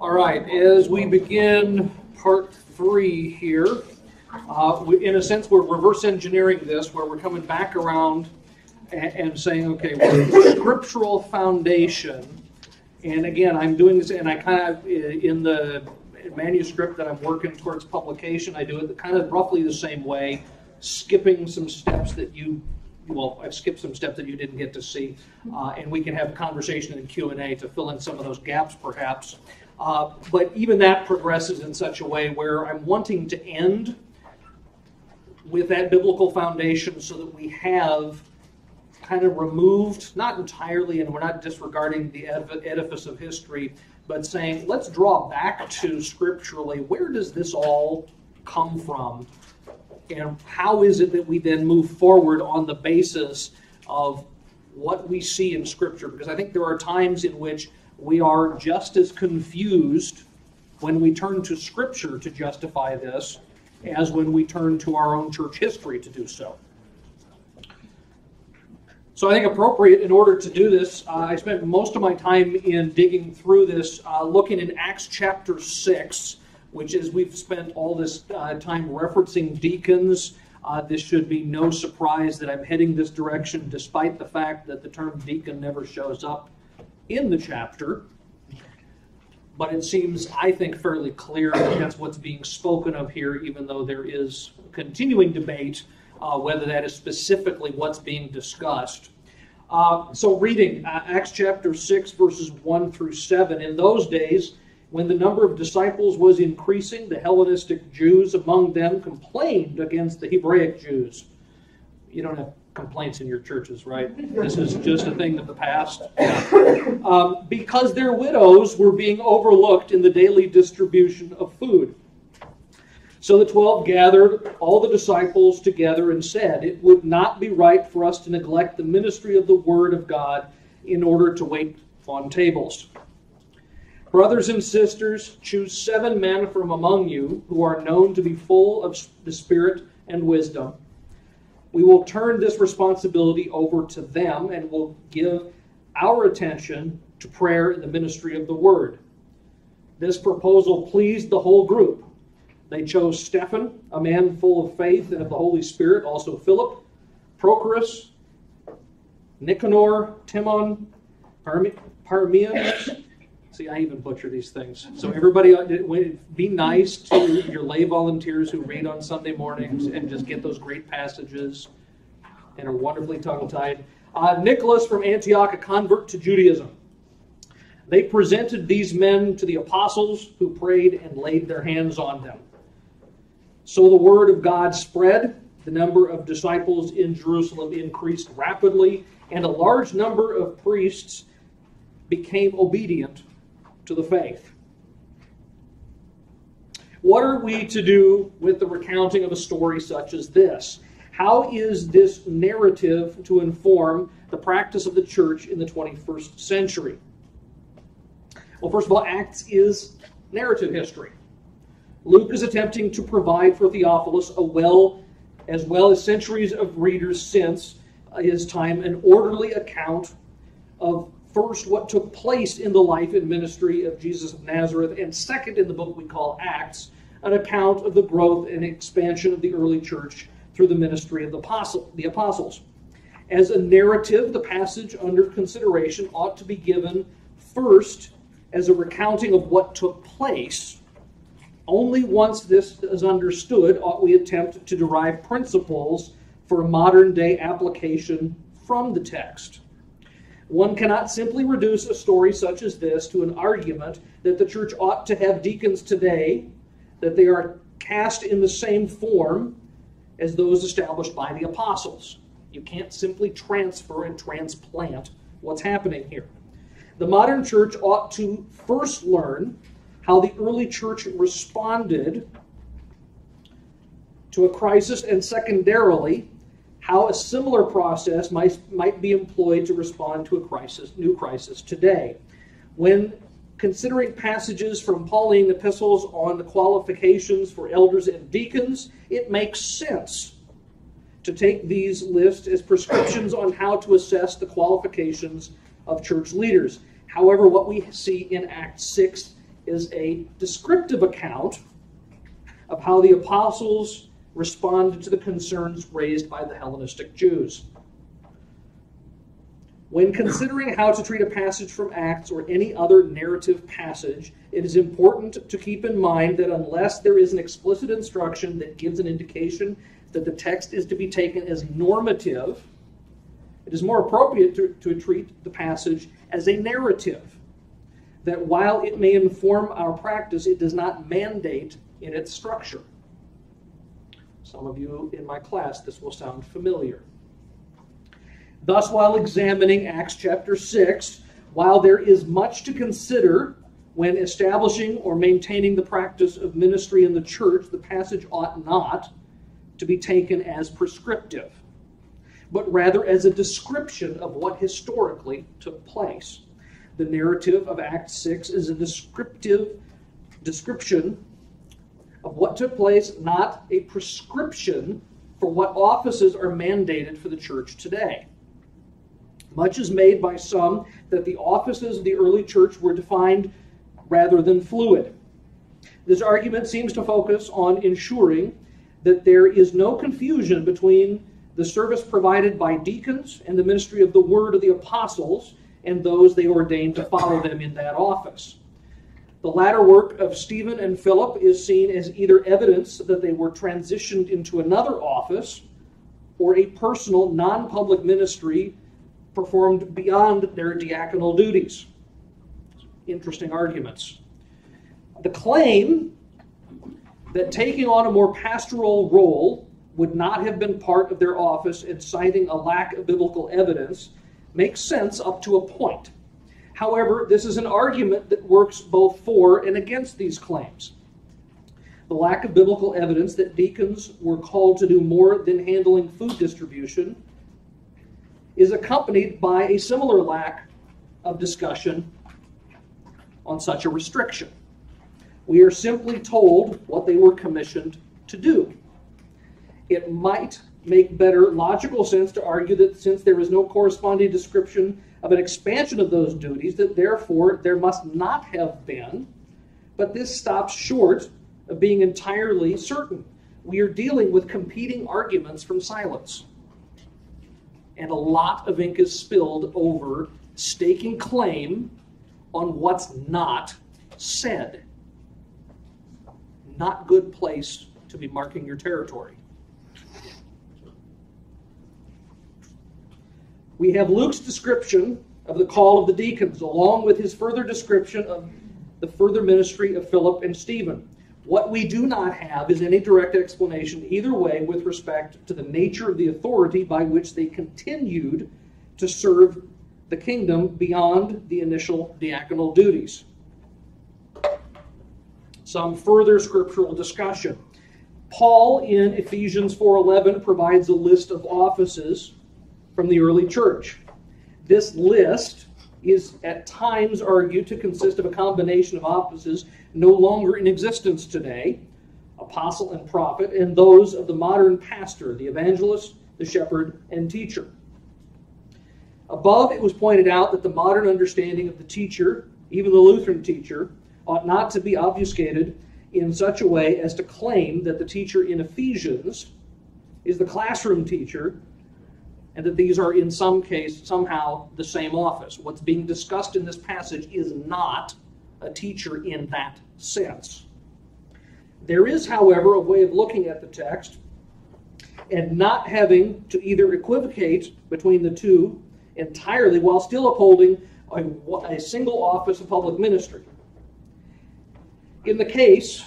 All right, as we begin part three here, uh, we, in a sense, we're reverse engineering this, where we're coming back around and, and saying, okay, well, scriptural foundation. And again, I'm doing this, and I kind of, in the manuscript that I'm working towards publication, I do it kind of roughly the same way, skipping some steps that you well, I've skipped some steps that you didn't get to see, uh, and we can have a conversation in Q and A to fill in some of those gaps, perhaps. Uh, but even that progresses in such a way where I'm wanting to end with that biblical foundation, so that we have kind of removed, not entirely, and we're not disregarding the edifice of history, but saying let's draw back to scripturally where does this all come from and how is it that we then move forward on the basis of what we see in Scripture? Because I think there are times in which we are just as confused when we turn to Scripture to justify this as when we turn to our own church history to do so. So I think appropriate in order to do this, uh, I spent most of my time in digging through this, uh, looking in Acts chapter 6 which is we've spent all this uh, time referencing deacons. Uh, this should be no surprise that I'm heading this direction, despite the fact that the term deacon never shows up in the chapter. But it seems, I think, fairly clear that that's what's being spoken of here, even though there is continuing debate uh, whether that is specifically what's being discussed. Uh, so, reading uh, Acts chapter 6, verses 1 through 7. In those days, when the number of disciples was increasing, the Hellenistic Jews among them complained against the Hebraic Jews. You don't have complaints in your churches, right? This is just a thing of the past. Um, because their widows were being overlooked in the daily distribution of food. So the twelve gathered all the disciples together and said, It would not be right for us to neglect the ministry of the Word of God in order to wait on tables. Brothers and sisters, choose seven men from among you who are known to be full of the Spirit and wisdom. We will turn this responsibility over to them and will give our attention to prayer and the ministry of the word. This proposal pleased the whole group. They chose Stephen, a man full of faith and of the Holy Spirit, also Philip, Prochorus, Nicanor, Timon, Parmenas, See, I even butcher these things. So everybody, uh, be nice to your lay volunteers who read on Sunday mornings and just get those great passages and are wonderfully tongue-tied. Uh, Nicholas from Antioch, a convert to Judaism. They presented these men to the apostles who prayed and laid their hands on them. So the word of God spread. The number of disciples in Jerusalem increased rapidly, and a large number of priests became obedient to the faith. What are we to do with the recounting of a story such as this? How is this narrative to inform the practice of the church in the 21st century? Well, first of all, Acts is narrative history. Luke is attempting to provide for Theophilus a well, as well as centuries of readers since his time, an orderly account of first what took place in the life and ministry of Jesus of Nazareth, and second in the book we call Acts, an account of the growth and expansion of the early church through the ministry of the, apostle, the apostles. As a narrative, the passage under consideration ought to be given first as a recounting of what took place. Only once this is understood ought we attempt to derive principles for modern day application from the text. One cannot simply reduce a story such as this to an argument that the church ought to have deacons today, that they are cast in the same form as those established by the apostles. You can't simply transfer and transplant what's happening here. The modern church ought to first learn how the early church responded to a crisis, and secondarily, how a similar process might, might be employed to respond to a crisis, new crisis today. When considering passages from Pauline epistles on the qualifications for elders and deacons, it makes sense to take these lists as prescriptions on how to assess the qualifications of church leaders. However, what we see in Acts 6 is a descriptive account of how the apostles responded to the concerns raised by the Hellenistic Jews. When considering how to treat a passage from Acts or any other narrative passage, it is important to keep in mind that unless there is an explicit instruction that gives an indication that the text is to be taken as normative, it is more appropriate to, to treat the passage as a narrative. That while it may inform our practice, it does not mandate in its structure. Some of you in my class, this will sound familiar. Thus, while examining Acts chapter 6, while there is much to consider when establishing or maintaining the practice of ministry in the church, the passage ought not to be taken as prescriptive, but rather as a description of what historically took place. The narrative of Acts 6 is a descriptive description of what took place, not a prescription for what offices are mandated for the church today. Much is made by some that the offices of the early church were defined rather than fluid. This argument seems to focus on ensuring that there is no confusion between the service provided by deacons and the ministry of the word of the apostles and those they ordained to follow them in that office. The latter work of Stephen and Philip is seen as either evidence that they were transitioned into another office or a personal, non public ministry performed beyond their diaconal duties. Interesting arguments. The claim that taking on a more pastoral role would not have been part of their office and citing a lack of biblical evidence makes sense up to a point. However, this is an argument that works both for and against these claims. The lack of biblical evidence that deacons were called to do more than handling food distribution is accompanied by a similar lack of discussion on such a restriction. We are simply told what they were commissioned to do. It might make better logical sense to argue that since there is no corresponding description of an expansion of those duties, that therefore there must not have been, but this stops short of being entirely certain. We are dealing with competing arguments from silence and a lot of ink is spilled over staking claim on what's not said. Not good place to be marking your territory. We have Luke's description of the call of the deacons, along with his further description of the further ministry of Philip and Stephen. What we do not have is any direct explanation either way with respect to the nature of the authority by which they continued to serve the kingdom beyond the initial diaconal duties. Some further scriptural discussion. Paul in Ephesians 4:11 provides a list of offices from the early church. This list is at times argued to consist of a combination of offices no longer in existence today apostle and prophet, and those of the modern pastor, the evangelist, the shepherd, and teacher. Above, it was pointed out that the modern understanding of the teacher, even the Lutheran teacher, ought not to be obfuscated in such a way as to claim that the teacher in Ephesians is the classroom teacher and that these are in some case somehow the same office. What's being discussed in this passage is not a teacher in that sense. There is, however, a way of looking at the text and not having to either equivocate between the two entirely while still upholding a, a single office of public ministry. In the case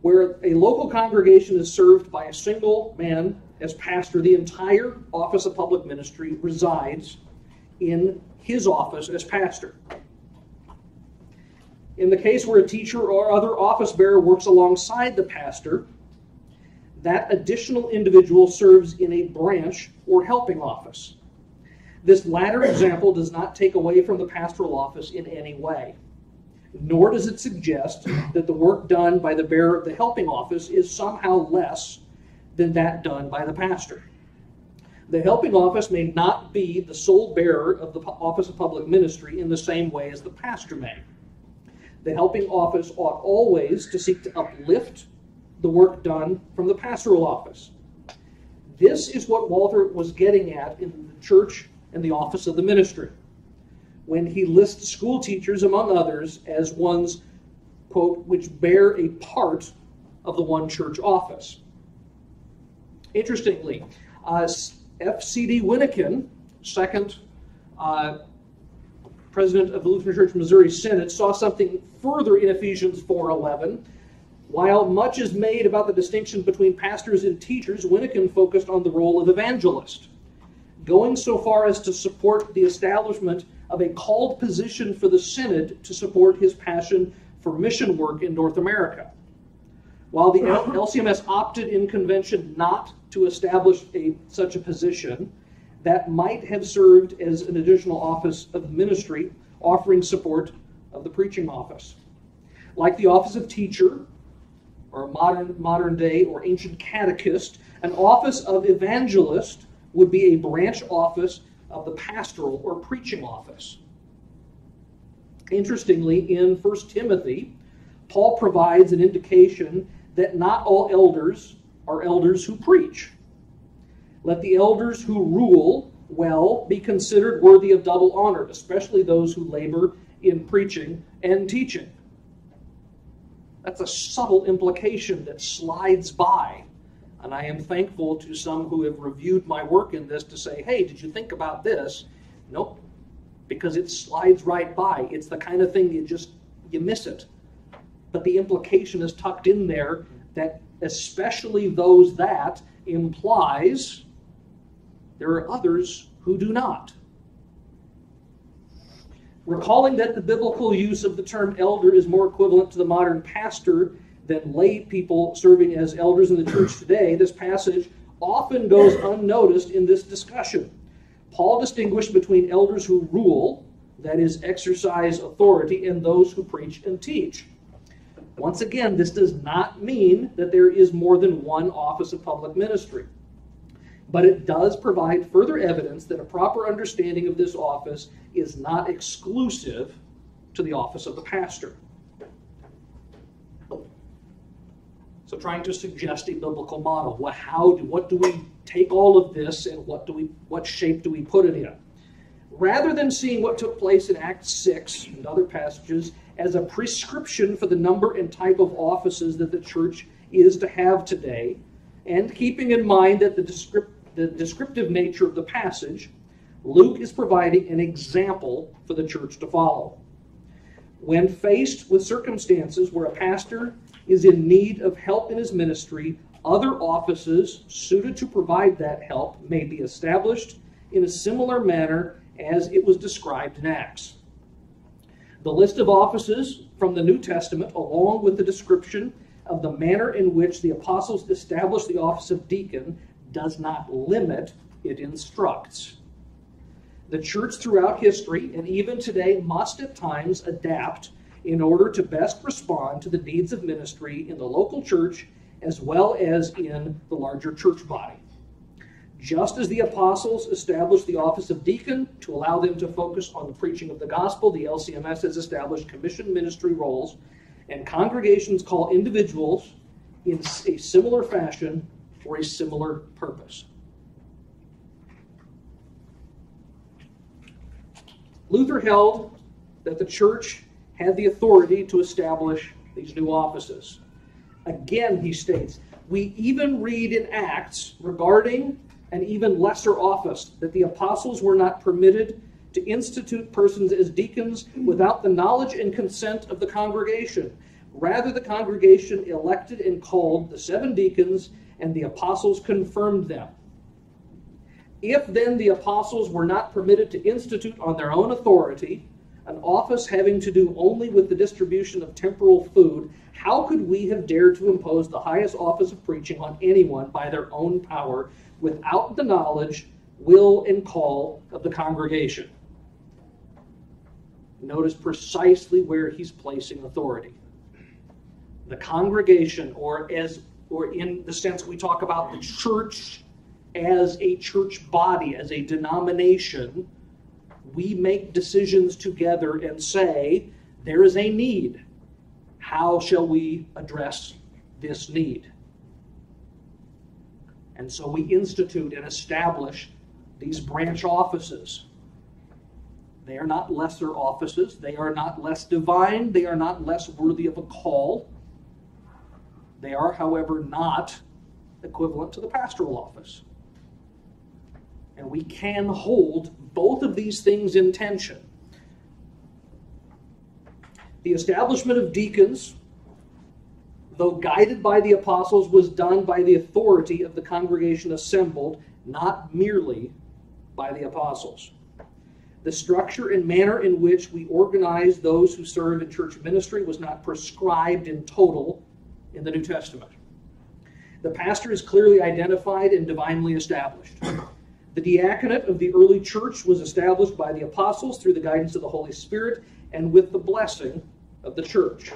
where a local congregation is served by a single man as pastor, the entire office of public ministry resides in his office as pastor. In the case where a teacher or other office bearer works alongside the pastor, that additional individual serves in a branch or helping office. This latter example does not take away from the pastoral office in any way, nor does it suggest that the work done by the bearer of the helping office is somehow less than that done by the pastor. The helping office may not be the sole bearer of the office of public ministry in the same way as the pastor may. the helping office ought always to seek to uplift the work done from the pastoral office. This is what Walther was getting at in the church and the office of the ministry when he lists school teachers, among others, as ones, quote, which bear a part of the one church office. Interestingly, uh, F.C.D. Wyneken, second uh, president of the Lutheran Church Missouri Synod, saw something further in Ephesians 4.11. While much is made about the distinction between pastors and teachers, Wyneken focused on the role of evangelist, going so far as to support the establishment of a called position for the Synod to support his passion for mission work in North America. While the LCMS opted in convention not to establish a, such a position, that might have served as an additional office of the ministry, offering support of the preaching office. Like the office of teacher, or modern, modern day or ancient catechist, an office of evangelist would be a branch office of the pastoral or preaching office. Interestingly, in 1 Timothy, Paul provides an indication that not all elders are elders who preach. Let the elders who rule well be considered worthy of double honor, especially those who labor in preaching and teaching. That's a subtle implication that slides by and I am thankful to some who have reviewed my work in this to say, hey, did you think about this? Nope, because it slides right by. It's the kind of thing you just, you miss it. But the implication is tucked in there that especially those that implies there are others who do not. Recalling that the biblical use of the term elder is more equivalent to the modern pastor than lay people serving as elders in the church today, this passage often goes unnoticed in this discussion. Paul distinguished between elders who rule, that is, exercise authority, and those who preach and teach. Once again, this does not mean that there is more than one office of public ministry, but it does provide further evidence that a proper understanding of this office is not exclusive to the office of the pastor. So trying to suggest a biblical model. Well, how do, what do we take all of this and what do we what shape do we put it in? Rather than seeing what took place in Acts 6 and other passages as a prescription for the number and type of offices that the church is to have today, and keeping in mind that the, descript, the descriptive nature of the passage, Luke is providing an example for the church to follow. When faced with circumstances where a pastor is in need of help in his ministry, other offices suited to provide that help may be established in a similar manner as it was described in Acts. The list of offices from the New Testament, along with the description of the manner in which the apostles established the office of deacon, does not limit, it instructs. The church throughout history, and even today, must at times adapt in order to best respond to the needs of ministry in the local church as well as in the larger church body. Just as the apostles established the office of deacon to allow them to focus on the preaching of the gospel, the LCMS has established commission ministry roles, and congregations call individuals in a similar fashion for a similar purpose. Luther held that the church had the authority to establish these new offices. Again, he states, we even read in Acts regarding an even lesser office that the apostles were not permitted to institute persons as deacons without the knowledge and consent of the congregation. Rather, the congregation elected and called the seven deacons, and the apostles confirmed them. If then the apostles were not permitted to institute on their own authority, an office having to do only with the distribution of temporal food, how could we have dared to impose the highest office of preaching on anyone by their own power without the knowledge, will, and call of the congregation? Notice precisely where he's placing authority. The congregation, or as or in the sense we talk about the church as a church body, as a denomination, we make decisions together and say, there is a need. how shall we address this need? And so we institute and establish these branch offices. They are not lesser offices. They are not less divine. They are not less worthy of a call. They are, however, not equivalent to the pastoral office. And we can hold both of these things in tension. The establishment of deacons, though guided by the apostles, was done by the authority of the congregation assembled, not merely by the apostles. The structure and manner in which we organize those who serve in church ministry was not prescribed in total in the New Testament. The pastor is clearly identified and divinely established. The diaconate of the early church was established by the apostles through the guidance of the Holy Spirit and with the blessing of the church.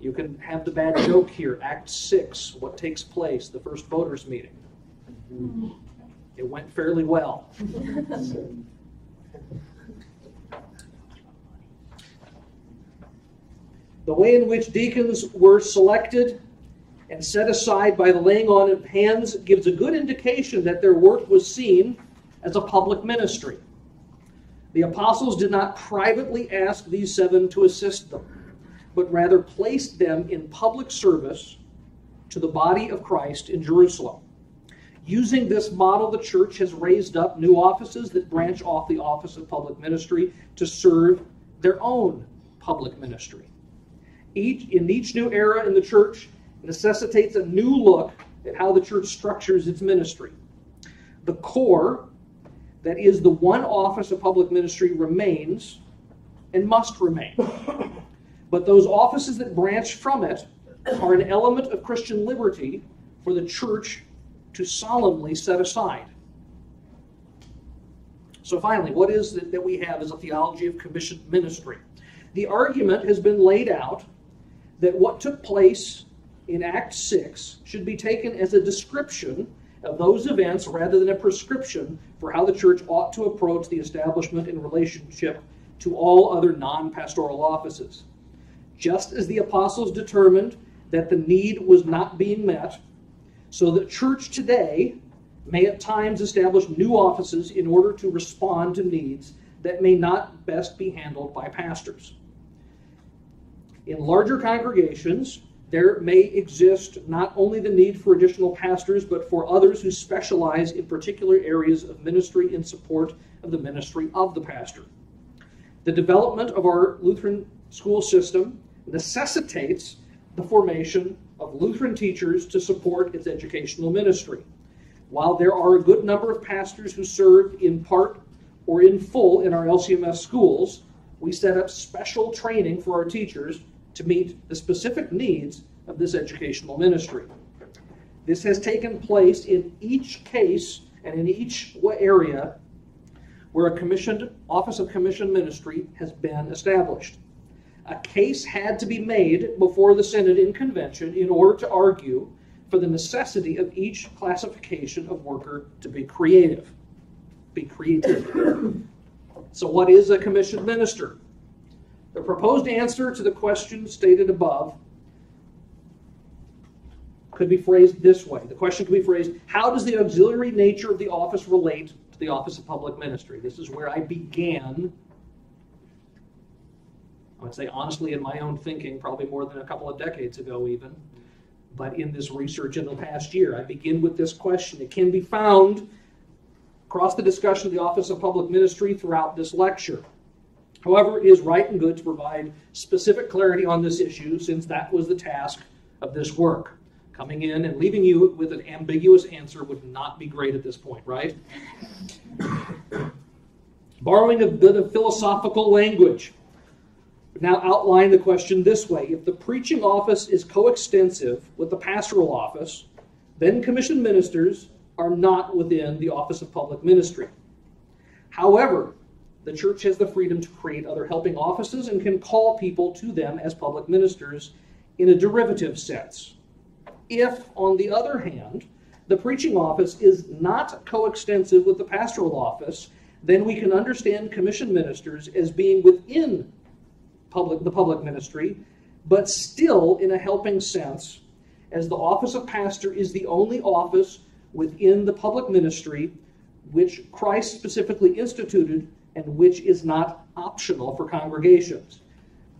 You can have the bad joke here. Act 6, what takes place, the first voters' meeting. It went fairly well. the way in which deacons were selected and set aside by the laying on of hands gives a good indication that their work was seen as a public ministry. The apostles did not privately ask these seven to assist them, but rather placed them in public service to the body of Christ in Jerusalem. Using this model, the church has raised up new offices that branch off the office of public ministry to serve their own public ministry. Each, in each new era in the church, necessitates a new look at how the church structures its ministry. The core, that is the one office of public ministry, remains and must remain. But those offices that branch from it are an element of Christian liberty for the church to solemnly set aside. So, finally, what is it that we have as a theology of commissioned ministry? The argument has been laid out that what took place in Act 6 should be taken as a description of those events rather than a prescription for how the church ought to approach the establishment in relationship to all other non pastoral offices. Just as the apostles determined that the need was not being met, so the church today may at times establish new offices in order to respond to needs that may not best be handled by pastors. In larger congregations, there may exist not only the need for additional pastors, but for others who specialize in particular areas of ministry in support of the ministry of the pastor. The development of our Lutheran school system necessitates the formation of Lutheran teachers to support its educational ministry. While there are a good number of pastors who serve in part or in full in our LCMS schools, we set up special training for our teachers to meet the specific needs of this educational ministry. This has taken place in each case and in each area where a commissioned office of commissioned ministry has been established. A case had to be made before the Synod in convention in order to argue for the necessity of each classification of worker to be creative. Be creative. so, what is a commissioned minister? The proposed answer to the question stated above could be phrased this way. The question could be phrased How does the auxiliary nature of the office relate to the office of public ministry? This is where I began, I would say honestly, in my own thinking, probably more than a couple of decades ago, even. But in this research in the past year, I begin with this question. It can be found across the discussion of the office of public ministry throughout this lecture. However, it is right and good to provide specific clarity on this issue since that was the task of this work. Coming in and leaving you with an ambiguous answer would not be great at this point, right? Borrowing a bit of philosophical language. Now outline the question this way If the preaching office is coextensive with the pastoral office, then commissioned ministers are not within the office of public ministry. However, the church has the freedom to create other helping offices and can call people to them as public ministers in a derivative sense. If, on the other hand, the preaching office is not coextensive with the pastoral office, then we can understand commissioned ministers as being within public, the public ministry, but still in a helping sense, as the office of pastor is the only office within the public ministry which Christ specifically instituted and which is not optional for congregations.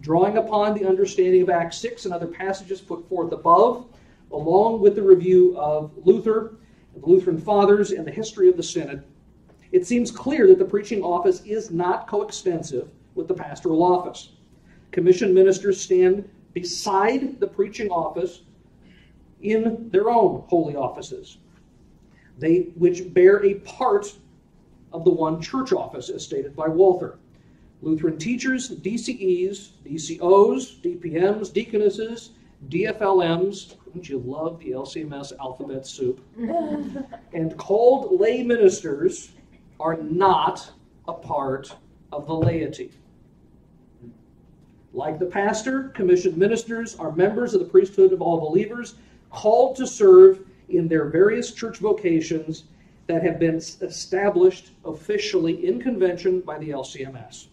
Drawing upon the understanding of Acts 6 and other passages put forth above, along with the review of Luther, the Lutheran Fathers, and the history of the Synod, it seems clear that the preaching office is not coextensive with the pastoral office. Commissioned ministers stand beside the preaching office in their own holy offices, they which bear a part of the one church office, as stated by Walther. Lutheran teachers, DCEs, DCOs, DPMs, deaconesses, DFLMs, don't you love the LCMS alphabet soup? and called lay ministers are not a part of the laity. Like the pastor, commissioned ministers are members of the priesthood of all believers, called to serve in their various church vocations that have been established officially in convention by the LCMS.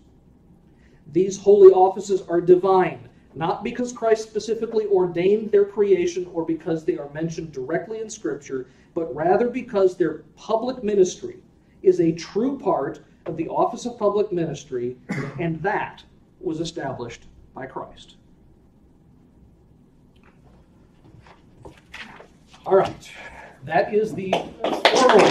These holy offices are divine, not because Christ specifically ordained their creation or because they are mentioned directly in Scripture, but rather because their public ministry is a true part of the office of public ministry, and that was established by Christ. All right, that is the formal.